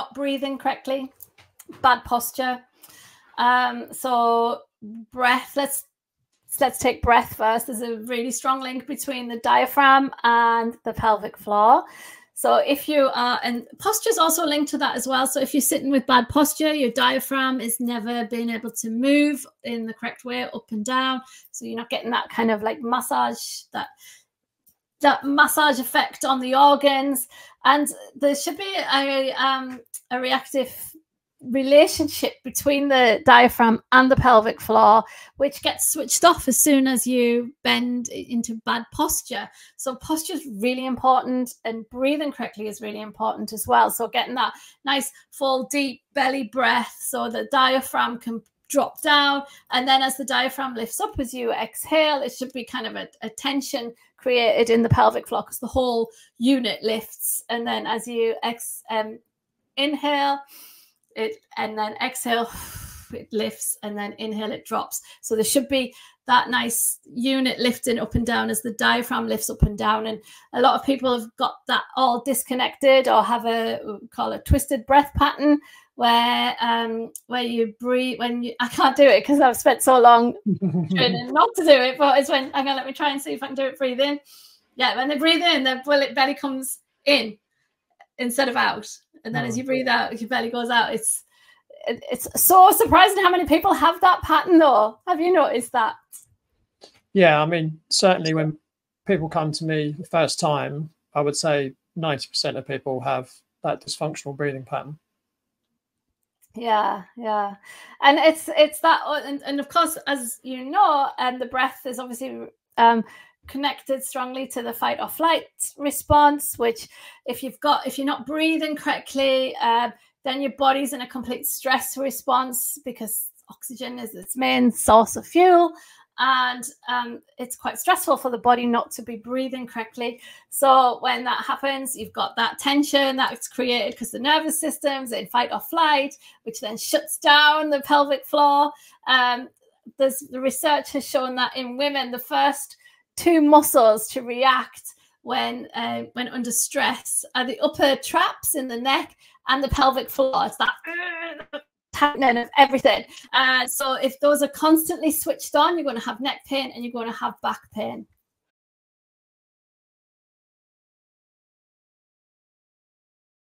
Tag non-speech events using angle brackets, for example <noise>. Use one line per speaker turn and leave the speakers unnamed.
not breathing correctly, bad posture. Um, so breath. Let's let's take breath first. There's a really strong link between the diaphragm and the pelvic floor. So if you are, and posture is also linked to that as well. So if you're sitting with bad posture, your diaphragm is never being able to move in the correct way, up and down. So you're not getting that kind of like massage, that that massage effect on the organs. And there should be a um, a reactive relationship between the diaphragm and the pelvic floor, which gets switched off as soon as you bend into bad posture. So, posture is really important, and breathing correctly is really important as well. So, getting that nice, full, deep belly breath so the diaphragm can drop down. And then, as the diaphragm lifts up as you exhale, it should be kind of a, a tension created in the pelvic floor because the whole unit lifts. And then, as you ex, um, inhale, it and then exhale <sighs> it lifts and then inhale it drops so there should be that nice unit lifting up and down as the diaphragm lifts up and down and a lot of people have got that all disconnected or have a call a twisted breath pattern where um where you breathe when you I can't do it because I've spent so long <laughs> training not to do it but it's when I'm gonna let me try and see if I can do it breathe in. Yeah when they breathe in their belly comes in instead of out. And then oh, as you breathe out your belly goes out. It's it's so surprising how many people have that pattern though. Have you noticed that?
Yeah i mean certainly when people come to me the first time i would say 90% of people have that dysfunctional breathing pattern
yeah yeah. And it's it's that and, and of course as you know and um, the breath is obviously um connected strongly to the fight or flight response which if you've got if you're not breathing correctly uh, then your body's in a complete stress response because oxygen is its main source of fuel and um, it's quite stressful for the body not to be breathing correctly. So when that happens, you've got that tension that's created because the nervous system's in fight or flight, which then shuts down the pelvic floor. Um, there's the research has shown that in women, the first two muscles to react when uh, when under stress are the upper traps in the neck and the pelvic floor. It's that tightening of everything. Uh, so if those are constantly switched on, you're going to have neck pain and you're going to have back pain.